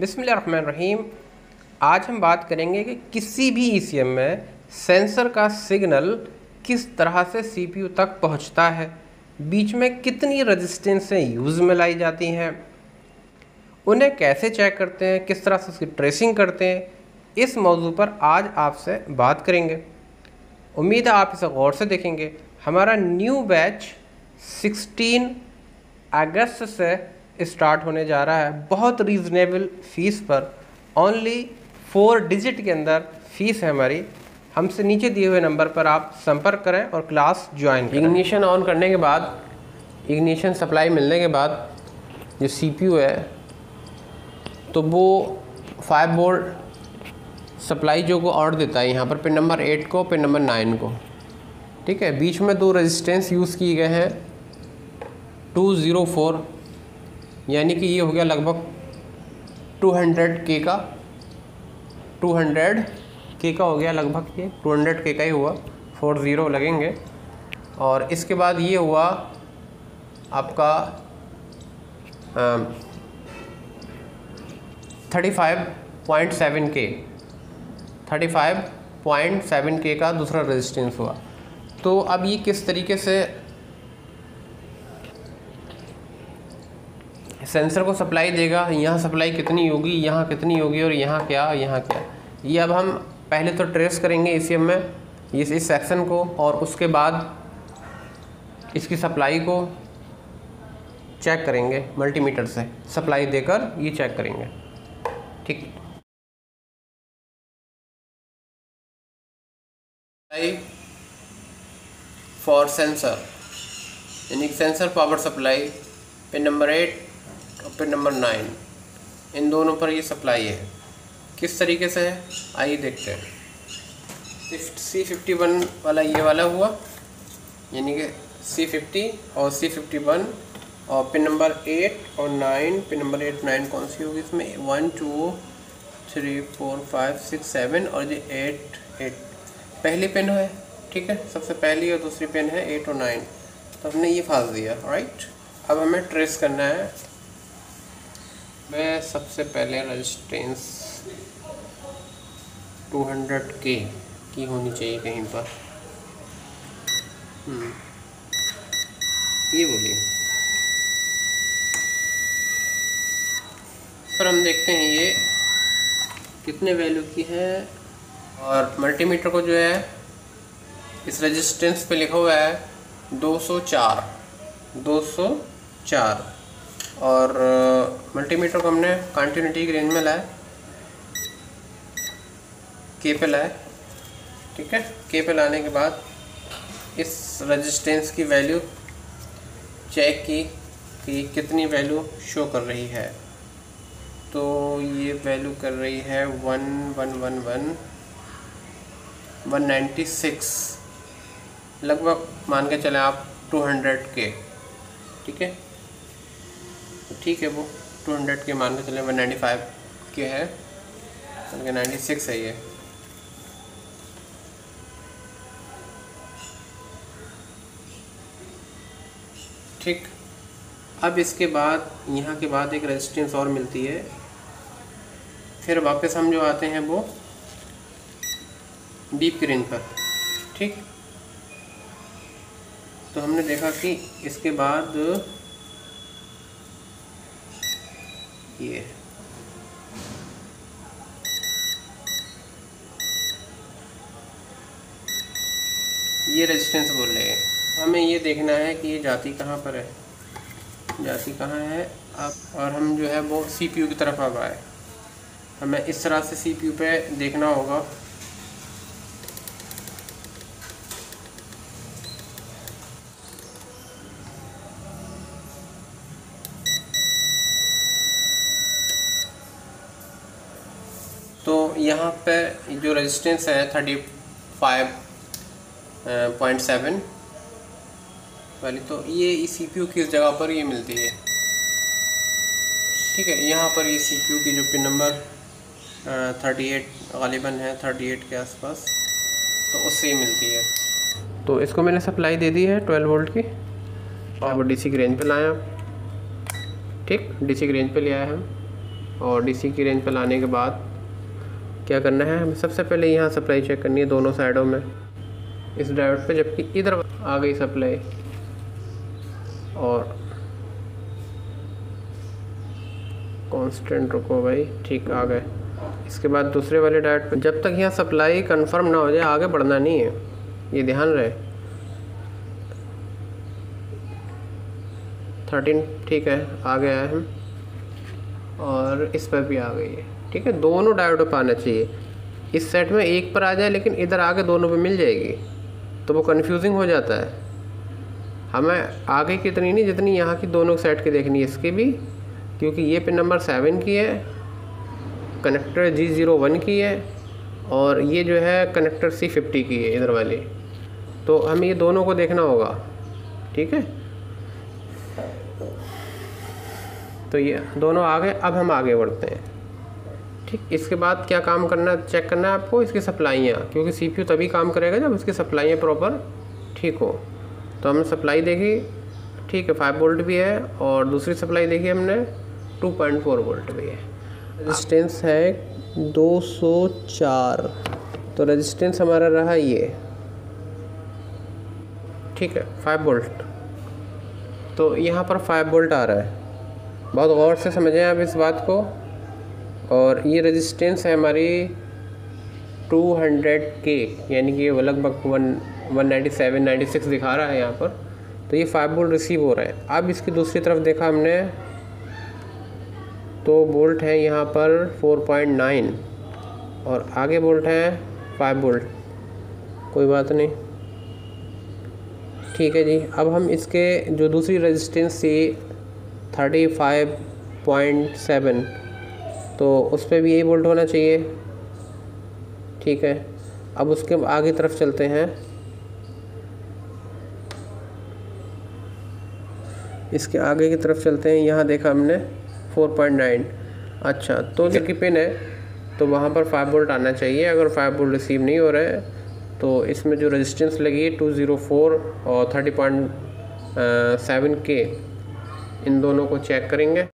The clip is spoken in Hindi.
बिसमीम आज हम बात करेंगे कि किसी भी ईसीएम में सेंसर का सिग्नल किस तरह से सीपीयू तक पहुँचता है, बीच में कितनी रजिस्टेंसें यूज़ में लाई जाती हैं, उन्हें कैसे चेक करते हैं, किस तरह से उसकी ट्रेसिंग करते हैं, इस मौजू पर आज आपसे बात करेंगे। उम्मीद है आप इसे गौर से देखेंगे। हमारा न्यू बैच 16 अगस्त से स्टार्ट होने जा रहा है। बहुत रीज़नेबल फ़ीस पर। ओनली फोर डिजिट के अंदर फ़ीस है हमारी। हमसे नीचे दिए हुए नंबर पर आप संपर्क करें और क्लास ज्वाइन करें। इग्निशन ऑन करने के बाद इग्निशन सप्लाई मिलने के बाद जो सीपीयू है तो वो फाइव बोल्ट सप्लाई जो को ऑर्डर देता है। यहाँ पर पिन नंबर एट को पिन नंबर नाइन को। ठीक है? बीच में दो रेजिस्टेंस यूज़ किए गए हैं। टू ज़ीरो फोर यानी कि ये हो गया लगभग 200 के का 200 के का हो गया लगभग ये 200 के का ही हुआ फोर ज़ीरो लगेंगे। और इसके बाद ये हुआ आपका thirty five point seven K thirty five point seven K का दूसरा रेजिस्टेंस हुआ। तो अब ये किस तरीके से सेंसर को सप्लाई देगा, यहाँ सप्लाई कितनी होगी, यहाँ कितनी होगी और यहाँ क्या यहाँ क्या। ये अब हम पहले तो ट्रेस करेंगे ई में, इस इस सेक्शन को और उसके बाद इसकी सप्लाई को चेक करेंगे मल्टीमीटर से। सप्लाई देकर ये चेक करेंगे। ठीक। फॉर सेंसर यानी sensor power supply pin number eight और पिन नंबर नाइन। इन दोनों पर ये सप्लाई है। किस तरीके से है? आइए देखते हैं। सी फिफ्टी वन वाला ये वाला हुआ। यानी कि सी फिफ्टी और सी फिफ्टी वन और पिन नंबर एट और nine pin number eight nine कौन सी होगी इसमें? One two three four five six seven और ये एट एट पहली पिन है, ठीक है? सबसे पहली और दूसरी पिन है एट और नाइन तो हमने ये फास दिया राइट अब हमें ट्रेस करना है। मैं सबसे पहले रजिस्टेंस 200 के की होनी चाहिए कहीं पर। हम्म, ये बोलिए। पर हम देखते हैं ये कितने वैल्यू की है। और मल्टीमीटर को जो है इस रेजिस्टेंस पे लिखा हुआ है 204 204 और मल्टीमीटर को हमने कंटिन्यूटी की रेंज में लाया। के पे लाए ठीक है? के पे लाने के बाद इस रेजिस्टेंस की वैल्यू चेक की कि कितनी वैल्यू शो कर रही है। तो ये वैल्यू कर रही है one one one one one ninety six लगभग मान के चले आप टू हंड्रेड के ठीक है? ठीक है वो 200 के मान के चले 195 के है। बल्कि 96 है ये। ठीक। अब इसके बाद, यहाँ के बाद एक रेजिस्टेंस और मिलती है। फिर वापस हम जो आते हैं वो डीप ग्रीन पर। ठीक। तो हमने देखा कि इसके बाद ये। ये रेजिस्टेंस बोल रहे हैं। हमें ये देखना है कि ये जाति कहाँ पर है। जाति कहाँ है? आप, और हम जो है वो सीपीयू की तरफ़ अब आए। हमें इस तरह से सीपीयू पे देखना होगा। तो यहाँ पे जो रेजिस्टेंस है थर्टी फाइव पॉइंट सेवन वाली तो ये सी पी यू किस जगह पर ये मिलती है। ठीक है, यहाँ पर ये सी पी यू की जो पिन नंबर थर्टी एट गालिबा है थर्टी एट के आसपास तो उससे ही मिलती है। तो इसको मैंने सप्लाई दे दी है ट्वेल्व वोल्ट की। और वो डी सी की रेंज पे लाए आप ठीक डी सी की रेंज पे ले आए हम। और डीसी की रेंज पर लाने के बाद क्या करना है? हमें सबसे पहले यहाँ सप्लाई चेक करनी है दोनों साइडों में। इस डायोड पे जबकि इधर आ गई सप्लाई और कांस्टेंट रुको भाई, ठीक, आ गए। इसके बाद दूसरे वाले डायोड पे, जब तक यहाँ सप्लाई कंफर्म ना हो जाए, आगे बढ़ना नहीं है। ये ध्यान रहे। थर्टीन ठीक है आ गया है हम। और इस पर भी आ गई है। ठीक है? दोनों डायोडों पर आना चाहिए। इस सेट में एक पर आ जाए, लेकिन इधर आगे दोनों पे मिल जाएगी। तो वो कन्फ्यूजिंग हो जाता है। हमें आगे की इतनी नहीं, जितनी यहाँ की दोनों सेट की देखनी है। इसकी भी, क्योंकि ये पिन नंबर सेवन की है कनेक्टर जी ज़ीरो वन की है, और ये जो है कनेक्टर सी फिफ्टी की है इधर वाली। तो हमें ये दोनों को देखना होगा। ठीक है? तो ये दोनों आ गए अब हम आगे बढ़ते हैं। ठीक, इसके बाद क्या काम करना है चेक करना है आपको इसकी सप्लाइयाँ क्योंकि सीपीयू तभी काम करेगा जब इसकी सप्लाइयाँ प्रॉपर ठीक हो। तो हमने सप्लाई देखी, ठीक है फाइव वोल्ट भी है और दूसरी सप्लाई देखी हमने टू पॉइंट फोर वोल्ट भी है। रेजिस्टेंस है दो सौ चार तो रेजिस्टेंस हमारा रहा ये। ठीक है फाइव वोल्ट तो यहाँ पर फाइव वोल्ट आ रहा है। बहुत गौर से समझें आप इस बात को। और ये रेजिस्टेंस है हमारी 200 के यानी कि ये लगभग one one ninety seven ninety six दिखा रहा है यहाँ पर। तो ये फाइव बोल्ट रिसीव हो रहा है। अब इसकी दूसरी तरफ़ देखा हमने तो बोल्ट है यहाँ पर 4.9 और आगे बोल्ट है फाइव बोल्ट कोई बात नहीं। ठीक है जी, अब हम इसके जो दूसरी रेजिस्टेंस थी थर्टी फाइव पॉइंट सेवन तो उस पर भी यही बोल्ट होना चाहिए। ठीक है, अब उसके आगे तरफ़ चलते हैं। इसके आगे की तरफ़ चलते हैं, यहाँ देखा हमने 4.9 अच्छा तो जो की पिन है तो वहाँ पर फाइव बोल्ट आना चाहिए। अगर फाइव बोल्ट रिसीव नहीं हो रहा है तो इसमें जो रेजिस्टेंस लगी है टू ज़ीरो फोर और थर्टी पॉइंट सेवन के, इन दोनों को चेक करेंगे।